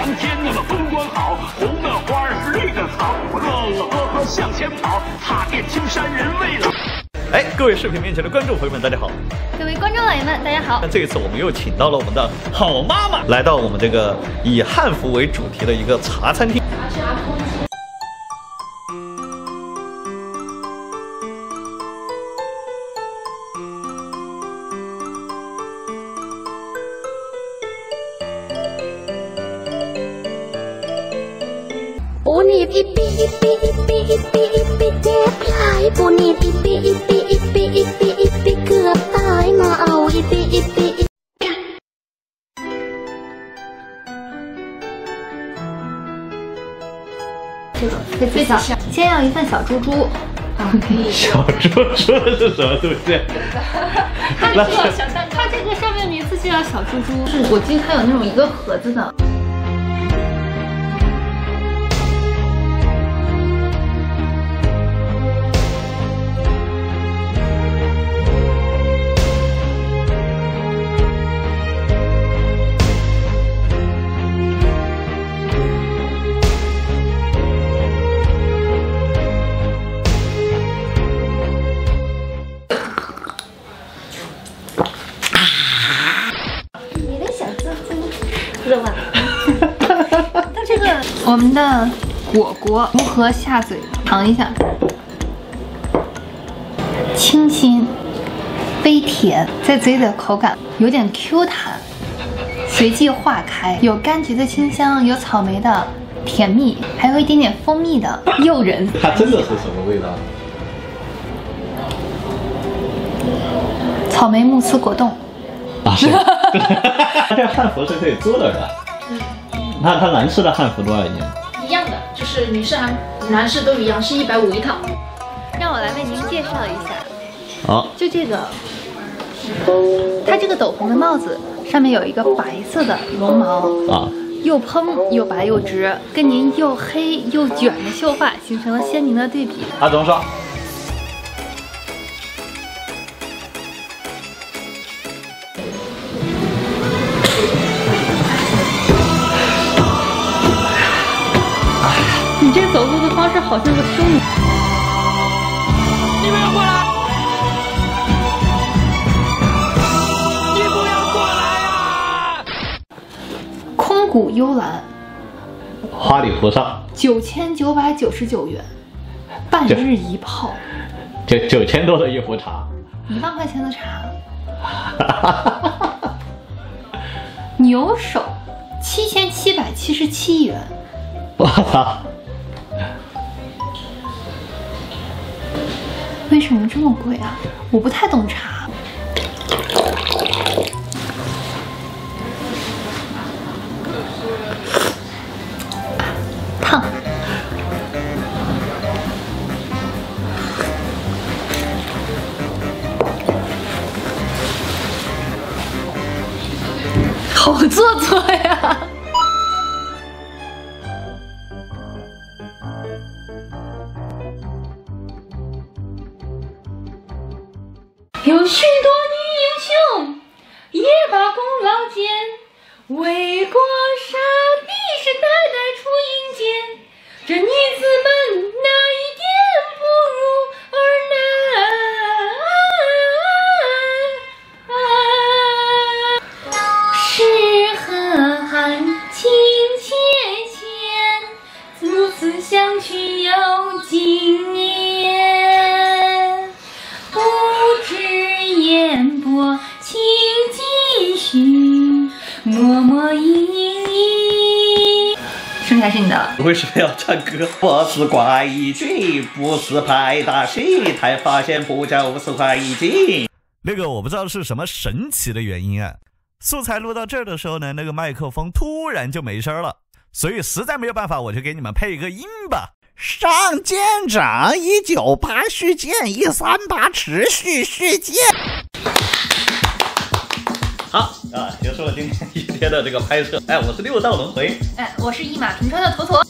阳天，那么风光好，红的花儿是绿的草，乐乐呵呵向前跑，踏遍青山人未老。哎，各位视频面前的观众朋友们，大家好！各位观众老爷们，大家好那！这一次我们又请到了我们的好妈妈，来到我们这个以汉服为主题的一个茶餐厅。ปู นีบอีปีอีปีอีปีอีปีอีปีเจ็บหลายปูนีบอีปีอีปีอีปีอีปีอีปีเกือบตายมาเอาอีปีอีปีอี 这个这最小，先要一份小猪猪，小猪猪是什么东西？它这个它这个上面名字就叫小猪猪，是我记得它有那种一个盒子的。 热吗？那这个我们的果果如何下嘴？尝一下，清新，微甜，在嘴里的口感有点 Q 弹，随即化开，有柑橘的清香，有草莓的甜蜜，还有一点点蜂蜜的诱人。它真的是什么味道？草莓慕斯果冻，啊，是。这汉服是可以租的是吧？嗯。那他男士的汉服多少一件？一样的，就是女士还男士都一样，是一百五一套。让我来为您介绍一下。好，就这个，它这个斗篷的帽子上面有一个白色的绒毛，啊，又蓬又白又直，跟您又黑又卷的秀发形成了鲜明的对比。阿总说。好像个修女。你不要过来！你不要过来呀！空谷幽兰，花里胡哨，九千九百九十九元，半日一泡，九九千多的一壶茶。一万块钱的茶。牛首，七千七百七十七元。我操！为什么这么贵啊？我不太懂茶。烫。好做作呀！有许多女英雄也把功劳减，为国杀剩下是你的。为什么要唱歌？我是怪异曲，不是拍大戏，才发现不加五十块一斤。那个我不知道是什么神奇的原因啊，素材录到这儿的时候呢，那个麦克风突然就没声了，所以实在没有办法，我就给你们配一个音吧。上舰长一九八续舰一三八持续续舰。啊，结束了今天一天的这个拍摄。哎，我是六道轮回。哎，我是一马平川的坨坨。